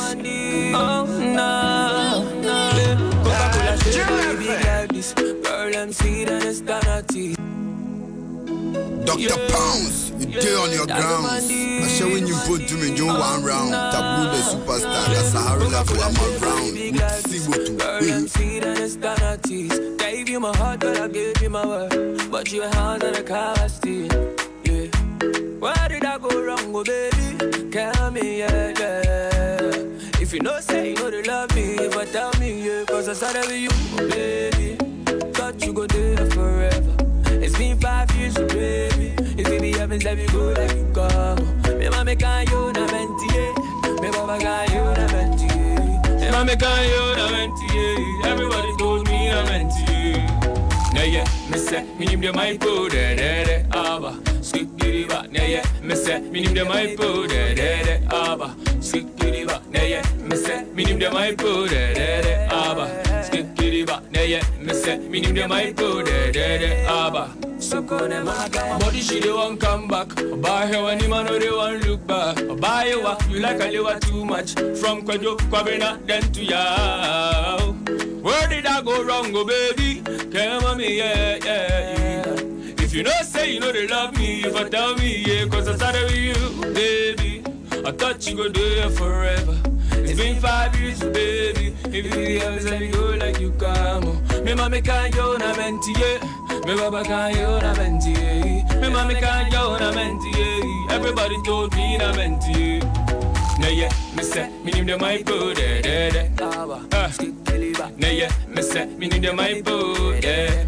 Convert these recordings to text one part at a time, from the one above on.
Oh, no, no. Coca-Cola big like this. Girl, I'm sweet and it's tease. Dr. Pounds, you day on your grounds. I show when you put to me, you one oh, round. Taboo the superstar, that's a hard level, I'm around. See what to Girl, I'm sweet and it's gonna tease. Gave you my heart, but I gave you my word. But you hands on a car steal. Yeah. Where did I go wrong, oh baby? Tell me, yeah, yeah. If you know, say you know they love me, I tell me, yeah, cause I started with you, oh baby. Thought you go there forever. It's been five years, oh baby. If it be heavens, let me go like you come. Me mama can you na menti. Me baba can you na menti. Me mama can you na menti. Everybody told me na menti, yeah. Yeah, me say, me name the my po, de de de, aba. Skip giddy back, yeah, yeah. Me say, me name the my po, de de de, aba. Skip giddy back, yeah, yeah. Me name the my po, de de de, aba. Skip giddy back, yeah, yeah. Me say, me name the my po, de de de, aba. So come on, my guy. Body she they want come back. Buy her when man know they want look back. Buy what you like a liver too much. From Kwajo, Kwabena, then to ya. Where did I go wrong, oh baby? Come on me, yeah, yeah, yeah. If you know say you know they love me, if I tell me, yeah, cause I started with you, baby. I thought you go there forever. It's been five years, baby. If you ever let me go like you come. Me mama can't go na menti, yeah. Me baba can't go na menti, yeah. Me mama can't go na menti, yeah. Everybody told me na menti, yeah. Nah, yeah, me say, me name the my boo, de de de. Uh. Nah, yeah, me say, me name the my boo, yeah.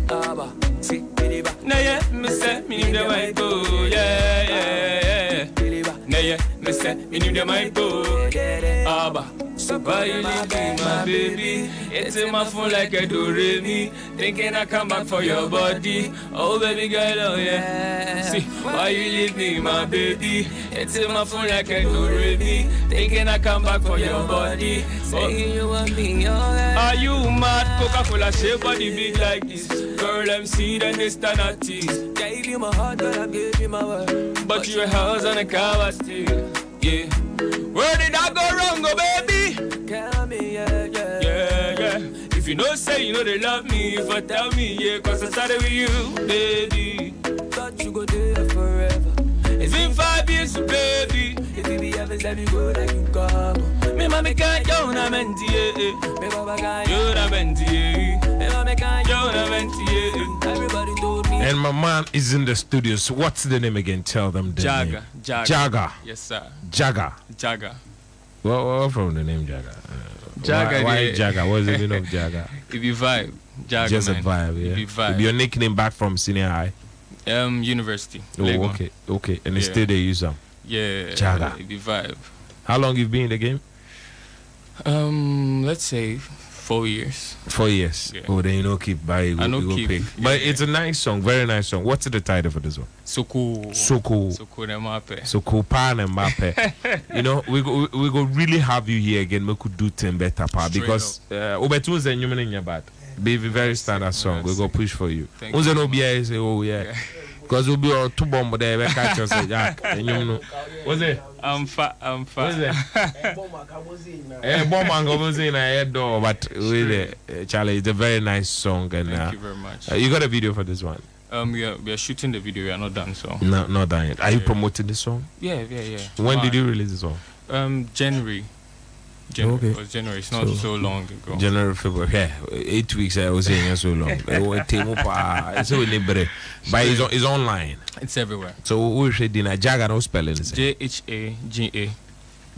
Nah, yeah, me say, me name the my boo, yeah, yeah, yeah. Nah, yeah, me say, me name the my boo, Abba. So why you leave me, my baby? It's in my phone like a mi. Thinking I come back for your body. Oh baby girl, oh yeah. See, why you leave me, my baby? It's in my phone like a mi. Thinking I come back for your body. Saying you want me, alright. Oh. Are you mad? Coca-Cola shape body big like this. Girl, I'm seed and this stand at tease. Gave you my heart, but I gave you my word. But your house on a car still. Yeah. Where did I go wrong, oh baby? Tell me, yeah, yeah. Yeah, yeah. If you know, say you know they love me. If I tell me, yeah, cause I started with you, baby. Thought you go there forever. It's been five years, oh, baby. If you be heavens, let me go like you come. Me mama can't go na menti, yeah. Me baba can't go na menti, yeah. And my man is in the studio. So what's the name again? Tell them the Jhaga. name. Jhaga. Jhaga. Yes, sir. Jhaga. Jhaga. What, what from the name Jhaga? Uh, Jhaga, Why, why yeah. What's the meaning of Jhaga? It be vibe. Jhaga, Just man. a vibe, yeah. It be vibe. Your nickname back from senior high. Um, university. Oh, Legon. okay, okay. And Yeah. still they use them. Yeah. Jhaga. It be vibe. How long you been in the game? Um, let's say four years. Four years. Yeah. Oh, then you know keep by you I go, know you keep. pick. Yeah, But yeah. it's a nice song, very nice song. What's the title for this one? Sokoo. So cool. Sokoo. Them up. Sokoo, Pan and Mbappe. you know, we go we go really have you here again. We could do ten better part Straight because uh Obetun's and Human in your bad. Baby, very standard song. We go push for you. Unze no say, oh yeah. Because we'll be on two bomb there, we catch us. Yeah, and you know. What's it? I'm fat. I'm What's it? fat. Eh, bomb and go in a head door, but really, uh, Charlie, it's a very nice song, and Thank uh, you very much. uh, you got a video for this one. Um, we are we are shooting the video. We are not done. So. No, not that yet. Are you promoting this song? Yeah, yeah, yeah. When Why? did you release this song? Um, January. January. Okay. It was January. It's not So- so, long ago. January, February. Yeah, eight weeks. I was saying so long. We table pa- so. But it's, on, it's online. It's everywhere. So we should dinner. Jhaga no spelling is J H A G A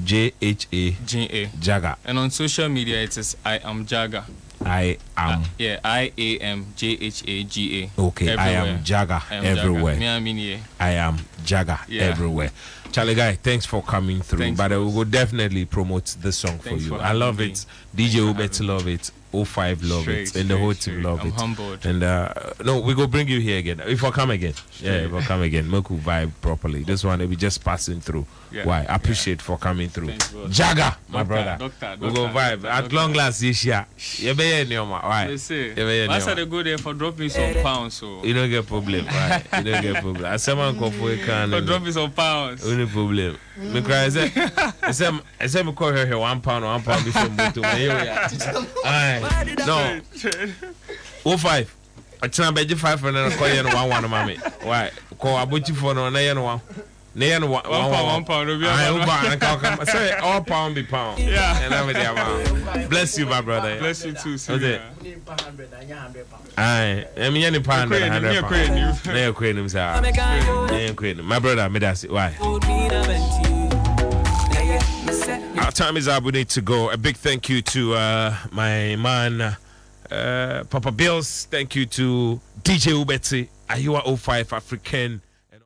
J H A G A. Jhaga. And on social media, it says I am Jhaga. I am uh, Yeah, I A M J H A G A. okay. I am Everywhere. Jhaga I am everywhere. Jhaga. Me, I mean. I am Jhaga Yeah. everywhere. Charlie Guy, thanks for coming through. Thanks, but I boss. will definitely promote this song for you. for I love it. me. DJ Ubet love it. O5 love Straight, it. And the whole team straight. love I'm it. humbled. And uh, no, we go bring you here again. If I come again, yeah, if I come again, Moku vibe properly. This one, we just passing through. Yeah, Why? Appreciate for coming through. Thanks. Jhaga, my Doctor, brother. doctor, we go vibe doctor, at long last this year. You be here, Neoma. Why? They say, You be here, once I Neoma. dey go there for dropping some pounds, so You don't get problem. Right? You don't get problem. As someone come for a can. for dropping some pounds. We any problem. Me cry say say say me call her here one pound one pound before me to me. Aye. No. Oh five. Ọkyena bɛgye five hundred kɔ yɛ no one one ma me. Why? Kɔ abɔkyifoɔ no na yɛ no one. Na yɛ no one One pound, one pound, obi Aye, ama no. wo nka ɔka say all pound be pound. Yeah. And everything about. Bless you my brother. Bless you too, sir Sylvia. it? Aye. Ɛmi yɛ nipa hundred Ɛkɔ hundred nim, pound. ɛkɔ yɛ nim. Na yɛ kɔ anim saa. I'm a guy who Na yɛ kɔ anim. My brother, me that's it. Why? hold me in a venti. Yeah, yeah, me say, Our time is up. We need to go. A big thank you to uh, my man, uh, Papa Bills. Thank you to DJ Ubetsi, Ayua 05 African